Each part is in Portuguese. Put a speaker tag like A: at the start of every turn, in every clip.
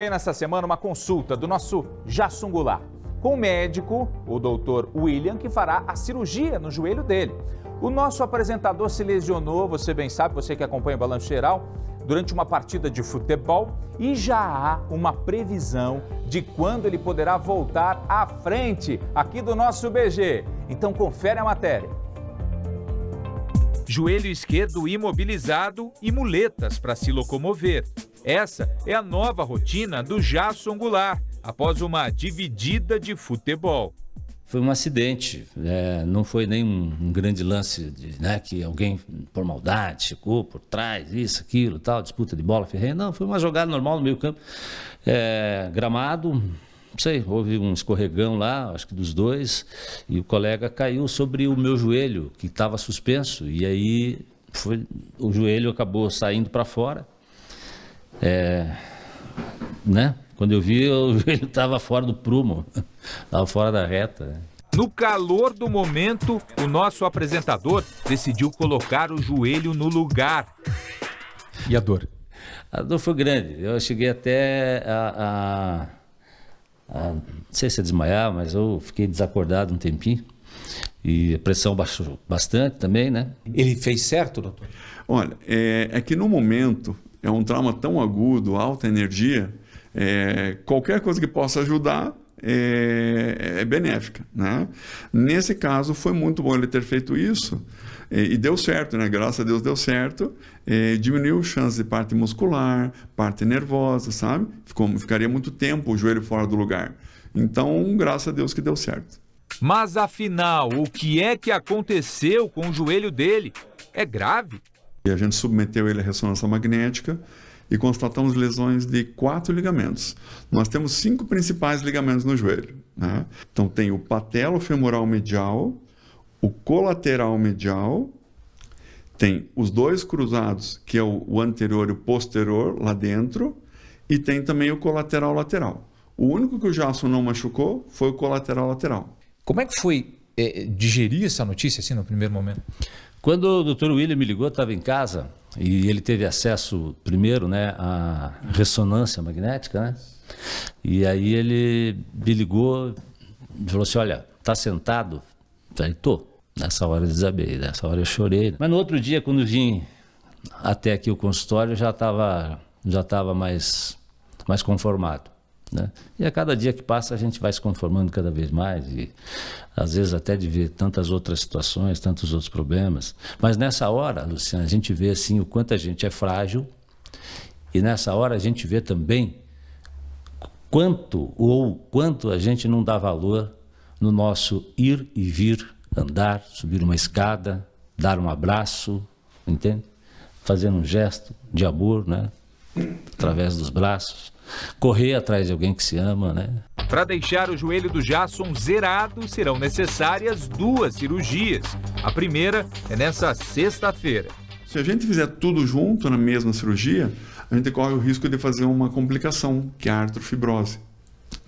A: Nessa semana, uma consulta do nosso Jassungular com o médico, o doutor William, que fará a cirurgia no joelho dele. O nosso apresentador se lesionou, você bem sabe, você que acompanha o Balanço Geral, durante uma partida de futebol e já há uma previsão de quando ele poderá voltar à frente aqui do nosso BG. Então confere a matéria.
B: Joelho esquerdo imobilizado e muletas para se locomover. Essa é a nova rotina do Jason Goulart, após uma dividida de futebol.
C: Foi um acidente, é, não foi nem um, grande lance de, né, que alguém por maldade chegou por trás, isso, aquilo, tal, disputa de bola, ferreira. Não, foi uma jogada normal no meio campo, é, gramado, não sei, houve um escorregão lá, acho que dos dois, e o colega caiu sobre o meu joelho, que estava suspenso, e aí foi, o joelho acabou saindo para fora. É, né? Quando eu vi, o joelho estava fora do prumo, estava fora da reta.
B: No calor do momento, o nosso apresentador decidiu colocar o joelho no lugar.
A: E a dor?
C: A dor foi grande. Eu cheguei até a, a, a não sei se é desmaiar, mas eu fiquei desacordado um tempinho. E a pressão baixou bastante também, né?
A: Ele fez certo, doutor?
D: Olha, é, é que no momento é um trauma tão agudo, alta energia, é, qualquer coisa que possa ajudar é, é, benéfica. Né? Nesse caso, foi muito bom ele ter feito isso e, e deu certo, né? graças a Deus deu certo. É, diminuiu chance de parte muscular, parte nervosa, sabe? Ficou, ficaria muito tempo o joelho fora do lugar. Então, graças a Deus que deu certo.
B: Mas afinal, o que é que aconteceu com o joelho dele? É grave?
D: E a gente submeteu ele à ressonância magnética e constatamos lesões de quatro ligamentos. Nós temos cinco principais ligamentos no joelho. Né? Então tem o patelo-femoral medial, o colateral medial, tem os dois cruzados, que é o, anterior e o posterior lá dentro, e tem também o colateral lateral. O único que o Jason não machucou foi o colateral lateral.
A: Como é que foi é, digerir essa notícia assim no primeiro momento?
C: Quando o doutor William me ligou, estava em casa e ele teve acesso primeiro né, à ressonância magnética, né? E aí ele me ligou e falou assim, olha, tá sentado? Eu falei, tô. Nessa hora eu desabei, nessa hora eu chorei. Mas no outro dia, quando vim até aqui o consultório, eu já estava já tava mais, mais conformado. Né? E a cada dia que passa a gente vai se conformando cada vez mais e às vezes até de ver tantas outras situações, tantos outros problemas. Mas nessa hora, Luciana, a gente vê assim o quanto a gente é frágil e nessa hora a gente vê também quanto ou quanto a gente não dá valor no nosso ir e vir, andar, subir uma escada, dar um abraço, entende? Fazendo um gesto de amor, né? Através dos braços correr atrás de alguém que se ama, né?
B: Para deixar o joelho do Jason zerado, serão necessárias duas cirurgias. A primeira é nessa sexta-feira.
D: Se a gente fizer tudo junto na mesma cirurgia, a gente corre o risco de fazer uma complicação, que é a artrofibrose,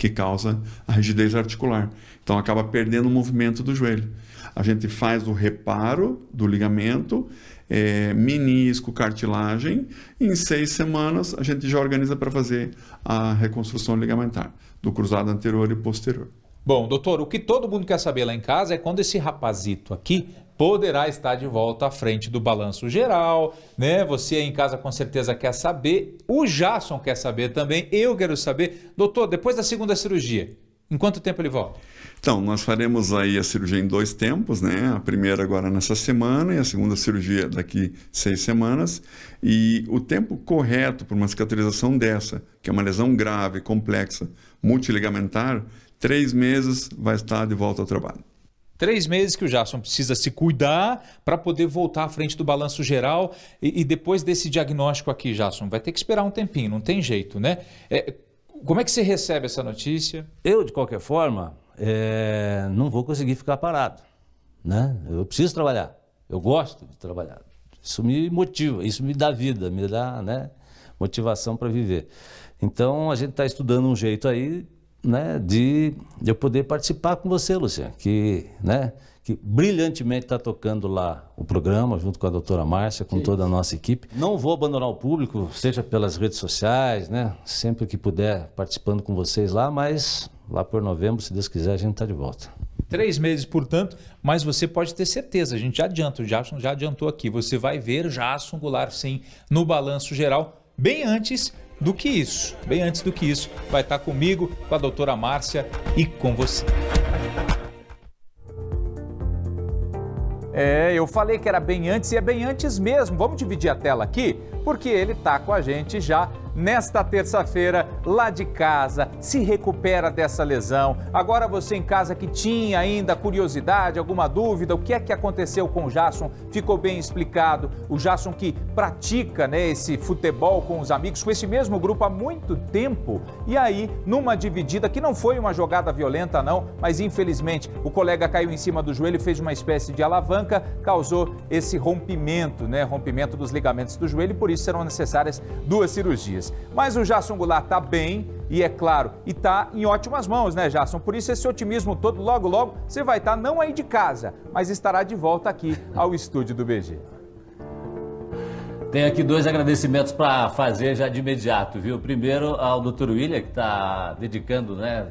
D: que causa a rigidez articular. Então acaba perdendo o movimento do joelho. A gente faz o reparo do ligamento é, menisco, cartilagem. Em seis semanas, a gente já organiza para fazer a reconstrução ligamentar do cruzado anterior e posterior.
A: Bom, doutor, o que todo mundo quer saber lá em casa é quando esse rapazito aqui poderá estar de volta à frente do balanço geral, né? Você aí em casa com certeza quer saber, o Jason quer saber também, eu quero saber. Doutor, depois da segunda cirurgia, em quanto tempo ele volta?
D: Então, nós faremos aí a cirurgia em dois tempos, né? A primeira agora nessa semana e a segunda cirurgia daqui seis semanas. E o tempo correto para uma cicatrização dessa, que é uma lesão grave, complexa, multiligamentar, três meses vai estar de volta ao trabalho.
A: Três meses que o Jason precisa se cuidar para poder voltar à frente do balanço geral. E, e, depois desse diagnóstico aqui, Jason, vai ter que esperar um tempinho, não tem jeito, né? É, como é que você recebe essa notícia?
C: Eu, de qualquer forma, é, não vou conseguir ficar parado. Né? Eu preciso trabalhar. Eu gosto de trabalhar. Isso me motiva, isso me dá vida, me dá né, motivação para viver. Então a gente está estudando um jeito aí né, de, de eu poder participar com você, Luciano, que, né, que brilhantemente está tocando lá o programa, junto com a doutora Márcia, com toda a nossa equipe. Não vou abandonar o público, seja pelas redes sociais, né? Sempre que puder, participando com vocês lá, mas lá por novembro, se Deus quiser, a gente está de volta.
A: Três meses, portanto, mas você pode ter certeza, a gente já adianta, o Jason já adiantou aqui, você vai ver Jason Goulart sim no balanço geral, bem antes do que isso, bem antes do que isso, vai estar comigo, com a doutora Márcia e com você. É, eu falei que era bem antes e é bem antes mesmo. Vamos dividir a tela aqui, porque ele está com a gente já nesta terça-feira, lá de casa, se recupera dessa lesão. Agora você em casa que tinha ainda curiosidade, alguma dúvida, o que é que aconteceu com o Jasson? Ficou bem explicado. O Jasson que pratica né, esse futebol com os amigos, com esse mesmo grupo há muito tempo. E aí, numa dividida, que não foi uma jogada violenta não, mas infelizmente o colega caiu em cima do joelho, fez uma espécie de alavanca, causou esse rompimento, né, rompimento dos ligamentos do joelho por isso serão necessárias duas cirurgias. Mas o Jason Goulart está bem e, é claro, e está em ótimas mãos, né, Jason? Por isso esse otimismo todo, logo, logo, você vai estar tá não aí de casa, mas estará de volta aqui ao estúdio do BG.
C: Tem aqui dois agradecimentos para fazer já de imediato, viu? Primeiro ao Dr. William, que está dedicando né,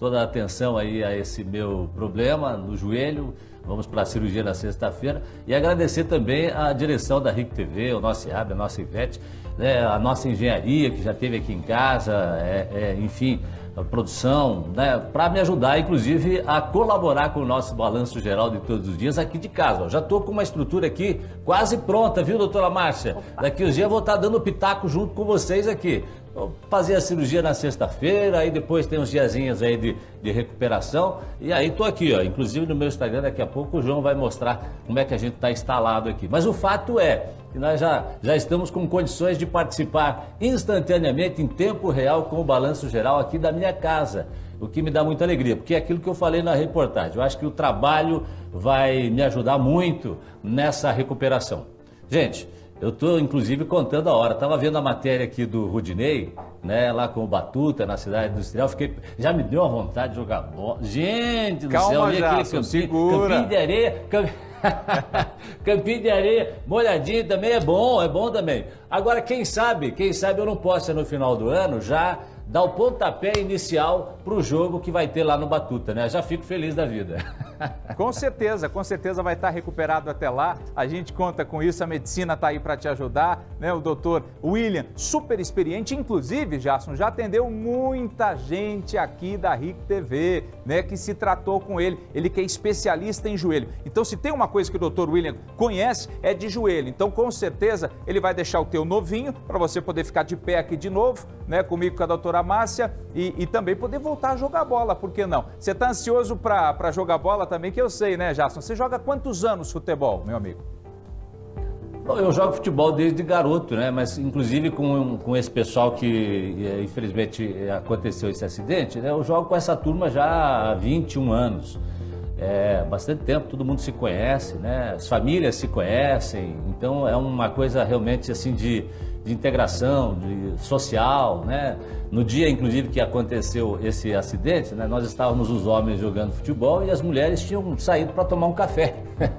C: toda a atenção aí a esse meu problema no joelho. Vamos para a cirurgia na sexta-feira. E agradecer também a direção da RIC TV, o nosso IAB, a nossa Ivete, né, a nossa engenharia que já teve aqui em casa, é, é, enfim, a produção, né, para me ajudar, inclusive, a colaborar com o nosso balanço geral de todos os dias aqui de casa. já estou com uma estrutura aqui quase pronta, viu, doutora Márcia? Daqui uns dias eu vou estar tá dando pitaco junto com vocês aqui. Fazer a cirurgia na sexta-feira, aí depois tem uns diazinhos aí de, de recuperação. E aí tô aqui, ó. Inclusive no meu Instagram, daqui a pouco o João vai mostrar como é que a gente está instalado aqui. Mas o fato é que nós já, já estamos com condições de participar instantaneamente, em tempo real, com o balanço geral aqui da minha casa. O que me dá muita alegria, porque é aquilo que eu falei na reportagem. Eu acho que o trabalho vai me ajudar muito nessa recuperação. Gente, eu estou, inclusive, contando a hora. Estava vendo a matéria aqui do Rudinei, né, lá com o Batuta, na cidade industrial. Fiquei, já me deu a vontade de jogar bola. Gente do
A: Calma,
C: céu, olha
A: aquele campinho, segura.
C: campinho de areia. campinho de areia, molhadinho também é bom, é bom também. Agora, quem sabe, quem sabe eu não possa no final do ano já dar o pontapé inicial para o jogo que vai ter lá no Batuta, né? Já fico feliz da vida.
A: Com certeza, com certeza vai estar recuperado até lá. A gente conta com isso, a medicina está aí para te ajudar, né? O doutor William, super experiente, inclusive, Jason, já atendeu muita gente aqui da RIC TV, né? Que se tratou com ele. Ele que é especialista em joelho. Então, se tem uma coisa que o doutor William conhece, é de joelho. Então, com certeza, ele vai deixar o teu novinho para você poder ficar de pé aqui de novo, né? Comigo com a doutora Márcia e, e também poder voltar a jogar bola, por que não? Você está ansioso para jogar bola também, que eu sei, né, Jason? Você joga quantos anos futebol, meu amigo?
C: Bom, eu jogo futebol desde garoto, né? Mas inclusive com, com esse pessoal que eh, infelizmente aconteceu esse acidente, né? Eu jogo com essa turma já há 21 anos. É bastante tempo, todo mundo se conhece, né? As famílias se conhecem, então é uma coisa realmente assim de de integração, de social, né? No dia, inclusive, que aconteceu esse acidente, né, nós estávamos os homens jogando futebol e as mulheres tinham saído para tomar um café,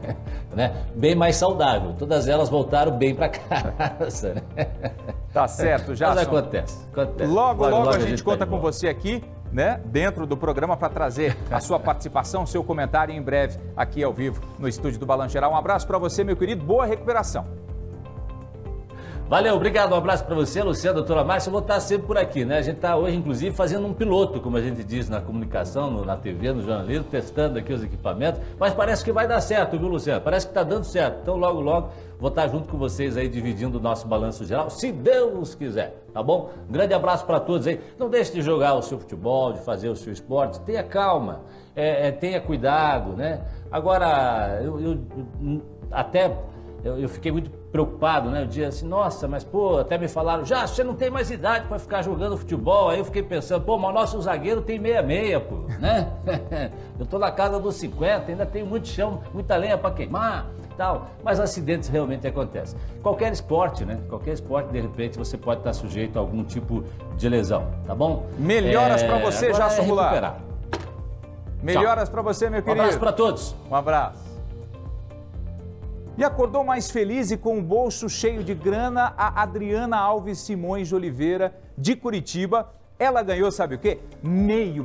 C: né? Bem mais saudável. Todas elas voltaram bem para casa. Né?
A: Tá certo, já.
C: Mas acontece, acontece.
A: Logo, logo, logo, a, gente a gente conta tá com você aqui, né, dentro do programa para trazer a sua participação, seu comentário em breve aqui ao vivo no estúdio do Balan Geral. Um abraço para você, meu querido. Boa recuperação.
C: Valeu, obrigado, um abraço para você, Luciano, doutora Márcia. Eu vou estar sempre por aqui, né? A gente está hoje, inclusive, fazendo um piloto, como a gente diz na comunicação, no, na TV, no jornalismo, testando aqui os equipamentos. Mas parece que vai dar certo, viu, Luciano? Parece que está dando certo. Então, logo, logo, vou estar junto com vocês aí, dividindo o nosso balanço geral, se Deus quiser, tá bom? Um grande abraço para todos aí. Não deixe de jogar o seu futebol, de fazer o seu esporte. Tenha calma, é, é, tenha cuidado, né? Agora, eu, eu até eu, eu, fiquei muito preocupado, né? Eu dizia assim, nossa, mas pô, até me falaram, já, você não tem mais idade para ficar jogando futebol. Aí eu fiquei pensando, pô, mas o nosso zagueiro tem meia-meia, pô, né? eu tô na casa dos 50, ainda tenho muito chão, muita lenha para queimar tal. Mas acidentes realmente acontecem. Qualquer esporte, né? Qualquer esporte, de repente, você pode estar sujeito a algum tipo de lesão, tá bom?
A: Melhoras é, para você, já é Melhoras para você, meu querido.
C: Um abraço para todos.
A: Um abraço. E acordou mais feliz e com o bolso cheio de grana a Adriana Alves Simões de Oliveira, de Curitiba. Ela ganhou, sabe o quê? Meio